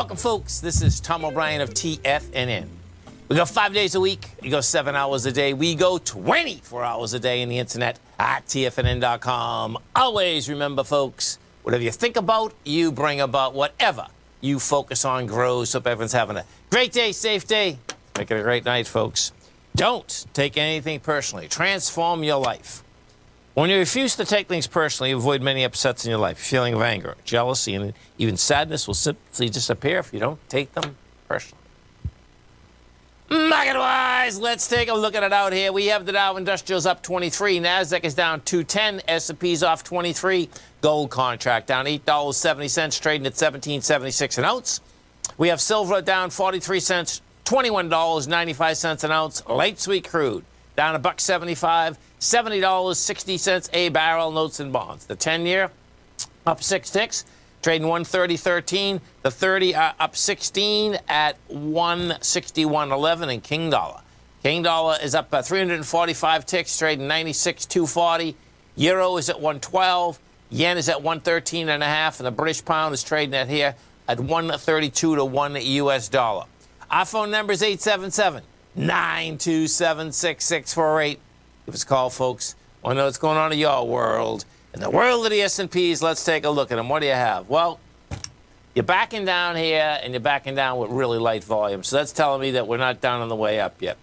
Welcome, folks. This is Tom O'Brien of TFNN. We go five days a week. We go seven hours a day. We go 24 hours a day in the internet at TFNN.com. Always remember, folks, whatever you think about, you bring about. Whatever you focus on grows. Hope everyone's having a great day, safe day. Make it a great night, folks. Don't take anything personally. Transform your life. When you refuse to take things personally, you avoid many upsets in your life. Feeling of anger, jealousy, and even sadness will simply disappear if you don't take them personally. Market wise, let's take a look at it out here. We have the Dow Industrials up 23, Nasdaq is down 210, S&P's off 23, gold contract down $8.70, trading at 17.76 an ounce. We have silver down 43 cents, $21.95 an ounce. Light sweet crude down a buck 75, $70.60 a barrel. Notes and bonds. The 10-year up six ticks. Trading 130.13. The 30 uh, up 16 at 161.11 in King Dollar. King Dollar is up uh, 345 ticks, trading 96.240. Euro is at 112. Yen is at 113 and a half, and the British pound is trading at here at 132 to 1 US dollar. Our phone number is 877 927 6648. Give us a call, folks. Want to know what's going on in your world. In the world of the S&Ps, let's take a look at them. What do you have? Well, you're backing down here, and you're backing down with really light volume. So that's telling me that we're not down on the way up yet.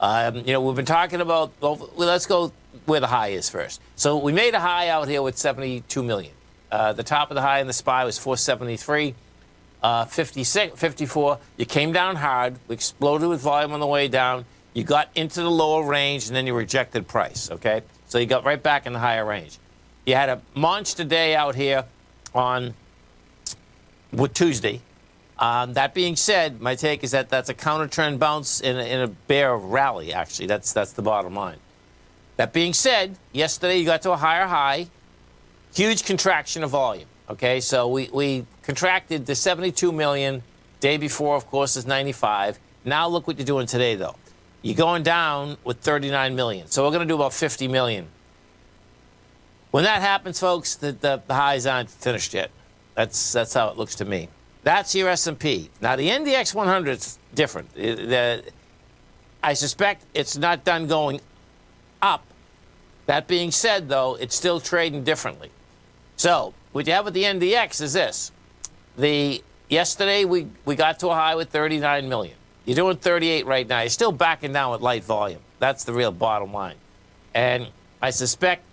Um, you know, we've been talking about, well, let's go where the high is first. So we made a high out here with 72 million. Uh, the top of the high in the SPY was 473. Uh, 56, 54. You came down hard. Exploded with volume on the way down. You got into the lower range, and then you rejected price, okay? So you got right back in the higher range. You had a monster day out here on Tuesday. Um, that being said, my take is that that's a counter trend bounce in a, in a bear rally, actually. That's, that's the bottom line. That being said, yesterday you got to a higher high, huge contraction of volume. Okay, so we, we contracted to 72 million. Day before, of course, is 95. Now look what you're doing today, though. You're going down with 39 million. So we're going to do about 50 million when that happens, folks, the, the, the highs aren't finished yet. That's, that's how it looks to me. That's your S&P. Now, the NDX 100 is different. It, the, I suspect it's not done going up. That being said, though, it's still trading differently. So what you have with the NDX is this. The Yesterday, we, we got to a high with 39 million. You're doing 38 right now. You're still backing down with light volume. That's the real bottom line. And I suspect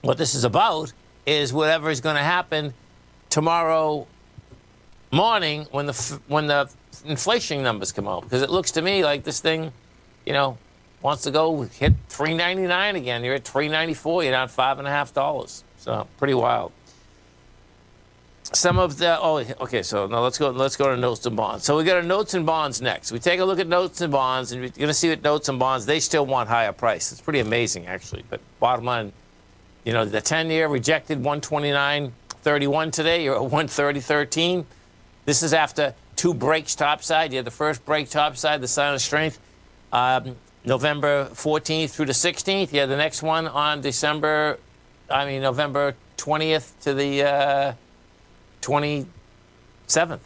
what this is about is whatever is going to happen tomorrow morning when the when the inflation numbers come out because it looks to me like this thing, you know, wants to go hit 3.99 again. You're at 3.94. You're down five and a half dollars. So pretty wild. Some of the oh okay so now let's go let's go to notes and bonds. So we got our notes and bonds next. We take a look at notes and bonds and you're going to see what notes and bonds they still want higher price. It's pretty amazing actually. But bottom line you know, the 10 year rejected 129.31 today. You're at 130.13. This is after two breaks topside. You had the first break topside, the sign of strength, um, November 14th through the 16th. You had the next one on December, I mean, November 20th to the uh, 27th.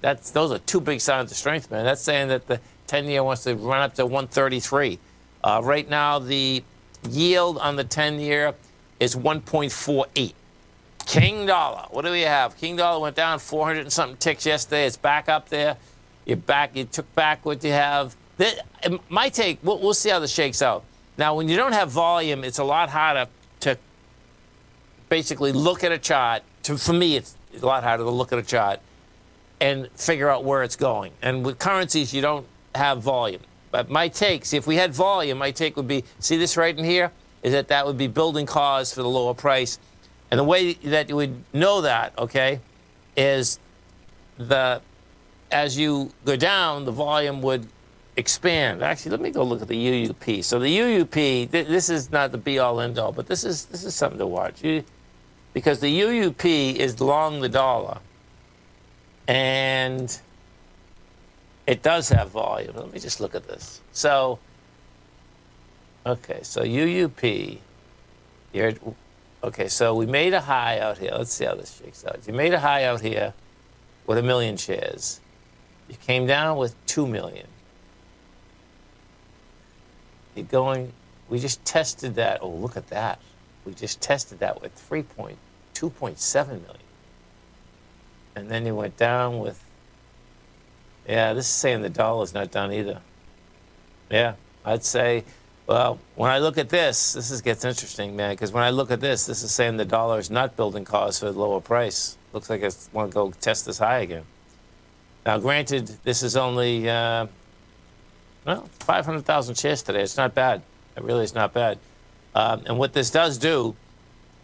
That's, those are two big signs of strength, man. That's saying that the 10 year wants to run up to 133. Uh, right now, the yield on the 10 year is 1.48. King dollar. What do we have? King dollar went down 400 and something ticks yesterday. It's back up there. You're back. You took back what you have. My take. We'll, we'll see how this shakes out. Now, when you don't have volume, it's a lot harder to basically look at a chart. To, for me, it's a lot harder to look at a chart and figure out where it's going. And with currencies, you don't have volume. But my take, see, if we had volume, my take would be, see this right in here? Is that that would be building cause for the lower price. And the way that you would know that, okay, is the as you go down, the volume would expand. Actually, let me go look at the UUP. So the UUP, th this is not the be-all, end-all, but this is this is something to watch. You, because the UUP is long the dollar, and it does have volume. Let me just look at this. So, okay, so UUP You're, okay, so we made a high out here. Let's see how this shakes out. You made a high out here with a million shares. You came down with two million. You're going, we just tested that. Oh, look at that. We just tested that with 3.2.7 million. And then you went down with, yeah, this is saying the dollar's not done either. Yeah, I'd say well, when I look at this, this is, gets interesting, man, because when I look at this, this is saying the dollar is not building cause for the lower price. Looks like I want to go test this high again. Now, granted, this is only, uh, well, 500,000 shares today. It's not bad. It really is not bad. Um, and what this does do,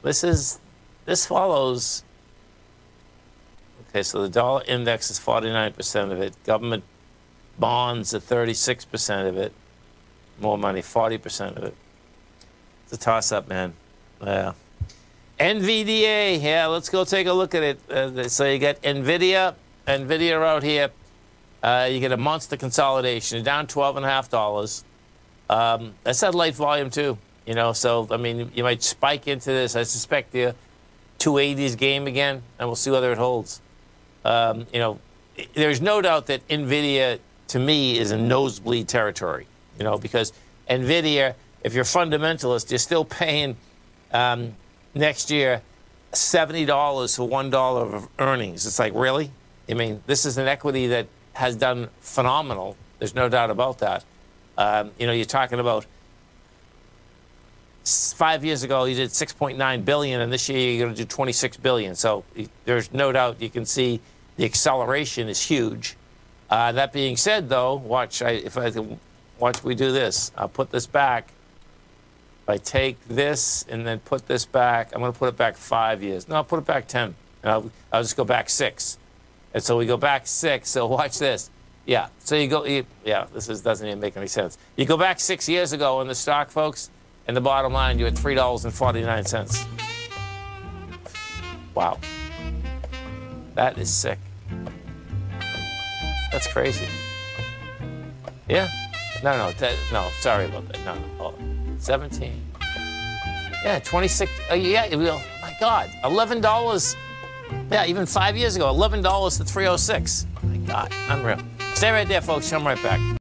this is, this follows, okay, so the dollar index is 49% of it. Government bonds are 36% of it more money, 40% of it. It's a toss up, man. Yeah. NVDA, yeah, let's go take a look at it. Uh, so you got NVIDIA, NVIDIA out here. Uh, you get a monster consolidation, down $12.5. Um, that's at light volume, too. You know, so, I mean, you might spike into this. I suspect the 280s game again, and we'll see whether it holds. Um, you know, there's no doubt that NVIDIA, to me, is in nosebleed territory you know, because NVIDIA, if you're fundamentalist, you're still paying um, next year $70 for $1 of earnings. It's like, really? I mean, this is an equity that has done phenomenal. There's no doubt about that. Um, you know, you're talking about five years ago you did 6.9 billion, and this year you're going to do 26 billion. So there's no doubt you can see the acceleration is huge. Uh, that being said, though, watch I, if I watch we do this. I'll put this back. If I take this and then put this back, I'm going to put it back five years. No, I'll put it back 10. And I'll, I'll just go back six. And so we go back six. So watch this. Yeah. So you go, you, yeah, this is, doesn't even make any sense. You go back six years ago in the stock, folks, and the bottom line, you're at $3.49. Wow. That is sick. That's crazy. Yeah. No, no, that, no. Sorry about that. No, no. Oh, 17. Yeah, 26. Uh, yeah, my God, $11. Yeah, even five years ago, $11 to 306. My God, unreal. Stay right there, folks. Come right back.